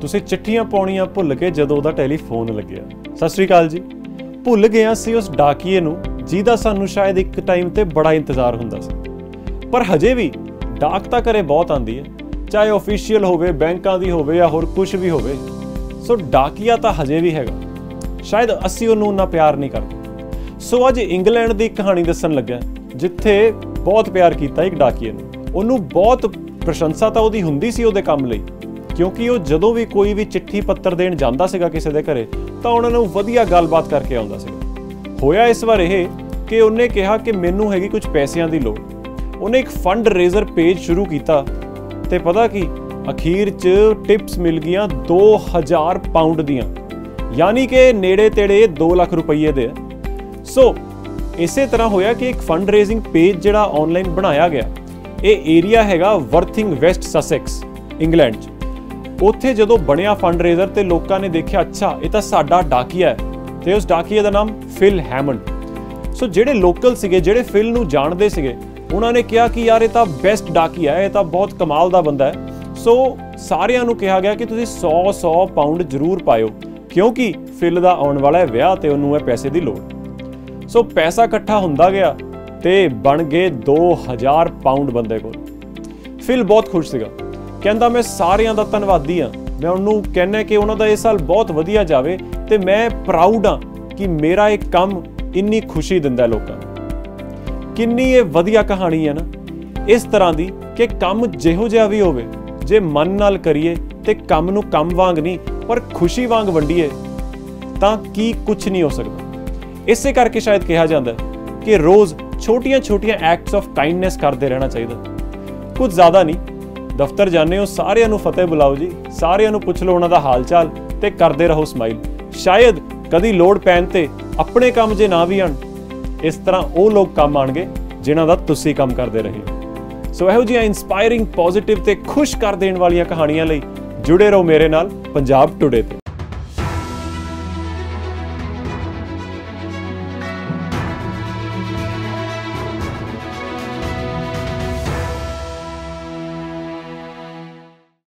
ਤੁਸੀਂ ਚਿੱਠੀਆਂ ਪਾਉਣੀਆਂ ਭੁੱਲ ਕੇ ਜਦੋਂ ਉਹਦਾ ਟੈਲੀਫੋਨ ਲੱਗਿਆ। ਸਤਿ ਸ੍ਰੀ ਅਕਾਲ ਜੀ। ਭੁੱਲ ਗਿਆ ਸੀ ਉਸ ਡਾਕੀਏ ਨੂੰ, ਜਿਹਦਾ ਸਾਨੂੰ ਸ਼ਾਇਦ ਇੱਕ ਟਾਈਮ ਤੇ ਬੜਾ ਇੰਤਜ਼ਾਰ ਹੁੰਦਾ ਸੀ। ਪਰ ਹਜੇ ਵੀ ਡਾਕ ਤਾਂ ਘਰੇ ਬਹੁਤ ਆਂਦੀ ਹੈ। ਚਾਹੇ ਆਫੀਸ਼ੀਅਲ ਹੋਵੇ, ਬੈਂਕਾਂ ਦੀ ਹੋਵੇ ਜਾਂ ਹੋਰ ਕੁਝ ਵੀ ਹੋਵੇ। ਸੋ ਡਾਕੀਆ ਤਾਂ ਹਜੇ ਵੀ ਹੈਗਾ। ਸ਼ਾਇਦ ਅਸੀਂ ਉਹਨੂੰ ਉਨਾ ਪਿਆਰ ਨਹੀਂ ਕਰਦੇ। ਸੋ ਅੱਜ ਇੰਗਲੈਂਡ ਦੀ ਇੱਕ ਕਹਾਣੀ ਦੱਸਣ ਲੱਗਾ ਜਿੱਥੇ ਬਹੁਤ ਪਿਆਰ ਕੀਤਾ ਇੱਕ ਡਾਕੀਏ ਨੂੰ। ਉਹਨੂੰ ਬਹੁਤ ਪ੍ਰਸ਼ੰਸਾ ਤਾਂ ਉਹਦੀ ਹੁੰਦੀ ਸੀ ਉਹਦੇ ਕੰਮ ਲਈ। ਕਿਉਂਕਿ ਉਹ ਜਦੋਂ ਵੀ ਕੋਈ ਵੀ ਚਿੱਠੀ ਪੱਤਰ ਦੇਣ ਜਾਂਦਾ ਸੀਗਾ ਕਿਸੇ ਦੇ ਘਰੇ, ਤਾਂ ਉਹਨਾਂ ਨੂੰ ਵਧੀਆ ਗੱਲਬਾਤ ਕਰਕੇ ਆਉਂਦਾ ਸੀ ਹੋਇਆ ਇਸ ਵਾਰ ਇਹ ਕਿ ਉਹਨੇ ਕਿਹਾ ਕਿ ਮੈਨੂੰ ਹੈਗੀ ਕੁਝ ਪੈਸਿਆਂ ਦੀ ਲੋੜ। ਉਹਨੇ ਇੱਕ ਫੰਡ ਰੇਜ਼ਰ ਪੇਜ ਸ਼ੁਰੂ ਕੀਤਾ ਤੇ ਪਤਾ ਕੀ? ਅਖੀਰ 'ਚ ਟਿਪਸ ਮਿਲ ਗਈਆਂ 2000 ਪਾਉਂਡ ਦੀਆਂ। ਯਾਨੀ ਕਿ ਨੇੜੇ ਤੇੜੇ 2 ਲੱਖ ਰੁਪਏ ਦੇ। ਸੋ ਇਸੇ ਤਰ੍ਹਾਂ ਹੋਇਆ ਕਿ ਇੱਕ ਫੰਡ ਰੇਜ਼ਿੰਗ ਪੇਜ ਜਿਹੜਾ ਆਨਲਾਈਨ ਬਣਾਇਆ ਗਿਆ, ਇਹ ਏਰੀਆ ਹੈਗਾ ਵਰਥਿੰਗ ਵੈਸਟ ਸਸੈਕਸ ਇੰਗਲੈਂਡ 'ਚ। ਉੱਥੇ ਜਦੋਂ ਬਣਿਆ ਫੰਡ ਰੇਜ਼ਰ ਤੇ ਲੋਕਾਂ ਨੇ ਦੇਖਿਆ, ਅੱਛਾ, ਇਹ ਤਾਂ ਸਾਡਾ ਡਾਕੀਆ ਹੈ। ਤੇ ਉਸ ਡਾਕੀਏ ਦਾ ਨਾਮ ਫਿਲ ਹੈਮੰਡ ਸੋ ਜਿਹੜੇ ਲੋਕਲ ਸੀਗੇ, ਜਿਹੜੇ ਫਿਲ ਨੂੰ ਜਾਣਦੇ ਸੀਗੇ, ਉਹਨਾਂ ਨੇ ਕਿਹਾ ਕਿ ਯਾਰ ਇਹ ਤਾਂ ਬੈਸਟ ਡਾਕੀਆ ਹੈ, ਇਹ ਤਾਂ ਬਹੁਤ ਕਮਾਲ ਦਾ ਬੰਦਾ ਹੈ। ਸੋ ਸਾਰਿਆਂ ਨੂੰ ਕਿਹਾ ਗਿਆ ਕਿ ਤੁਸੀਂ 100 100 ਪਾਉਂਡ ਜ਼ਰੂਰ ਪਾਇਓ, ਕਿਉਂਕਿ ਫਿਲ ਦਾ ਆਉਣ ਵਾਲਾ ਹੈ ਵਿਆਹ ਤੇ ਉਹਨੂੰ ਹੈ ਪੈਸੇ ਦੀ ਲੋੜ। ਸੋ ਪੈਸਾ ਇਕੱਠਾ ਹੁੰਦਾ ਗਿਆ ਤੇ ਬਣ ਗਏ 2000 ਪਾਉਂਡ ਬੰਦੇ ਕੋਲ। ਫਿਲ ਬਹੁਤ ਖੁਸ਼ ਸੀਗਾ। ਕਹਿੰਦਾ ਮੈਂ ਸਾਰਿਆਂ ਦਾ ਧੰਨਵਾਦੀ ਆ ਮੈਂ ਉਹਨੂੰ ਕਹਿੰਨਾ ਕਿ ਉਹਨਾਂ ਦਾ ਇਹ ਸਾਲ ਬਹੁਤ ਵਧੀਆ ਜਾਵੇ ਤੇ ਮੈਂ ਪ੍ਰਾਊਡ ਆ ਕਿ ਮੇਰਾ ਇਹ ਕੰਮ ਇੰਨੀ ਖੁਸ਼ੀ ਦਿੰਦਾ ਲੋਕਾਂ ਨੂੰ। ਕਿੰਨੀ ਇਹ ਵਧੀਆ ਕਹਾਣੀ ਹੈ ਨਾ। ਇਸ ਤਰ੍ਹਾਂ ਦੀ ਕਿ ਕੰਮ ਜਿਹੋ ਜਿਹਾ ਵੀ ਹੋਵੇ, ਜੇ ਮਨ ਨਾਲ ਕਰੀਏ ਤੇ ਕੰਮ ਨੂੰ ਕੰਮ ਵਾਂਗ ਨਹੀਂ, ਪਰ ਖੁਸ਼ੀ ਵਾਂਗ ਵੰਡੀਏ, ਤਾਂ ਕੀ ਕੁਝ ਨਹੀਂ ਹੋ ਸਕਦਾ। ਇਸੇ ਕਰਕੇ ਸ਼ਾਇਦ ਕਿਹਾ ਜਾਂਦਾ ਕਿ ਰੋਜ਼ ਛੋਟੀਆਂ-ਛੋਟੀਆਂ ਐਕਟਸ ਆਫ ਕਾਈਂਡਨੈਸ ਕਰਦੇ ਰਹਿਣਾ ਚਾਹੀਦਾ। ਕੁਝ ਜ਼ਿਆਦਾ ਨਹੀਂ ਦਫ਼ਤਰ ਜਾਂਦੇ ਹੋ, ਸਾਰਿਆਂ ਨੂੰ ਫਤਿਹ ਬੁਲਾਓ ਜੀ, ਸਾਰਿਆਂ ਨੂੰ ਪੁੱਛ ਲਓ ਉਹਨਾਂ ਦਾ ਹਾਲ ਚਾਲ ਤੇ ਕਰਦੇ ਰਹੋ ਸਮਾਈਲ ਸ਼ਾਇਦ ਕਦੀ ਲੋੜ ਪੈਣ ਤੇ ਆਪਣੇ ਕੰਮ ਜੇ ਨਾ ਵੀ ਆਣ, ਇਸ ਤਰ੍ਹਾਂ ਉਹ ਲੋਕ ਕੰਮ ਆਣਗੇ ਜਿਨ੍ਹਾਂ ਦਾ ਤੁਸੀਂ ਕੰਮ ਕਰਦੇ ਰਹੇ ਸੋ ਇਹੋ ਜਿਹੀਆਂ ਇਨਸਪਾਇਰਿੰਗ ਪੋਜ਼ਿਟਿਵ ਤੇ ਖੁਸ਼ ਕਰ ਦੇਣ ਵਾਲੀਆਂ ਕਹਾਣੀਆਂ ਲਈ ਜੁੜੇ ਰਹੋ ਮੇਰੇ ਨਾਲ, ਪੰਜਾਬ ਟੁਡੇ ਤੇ।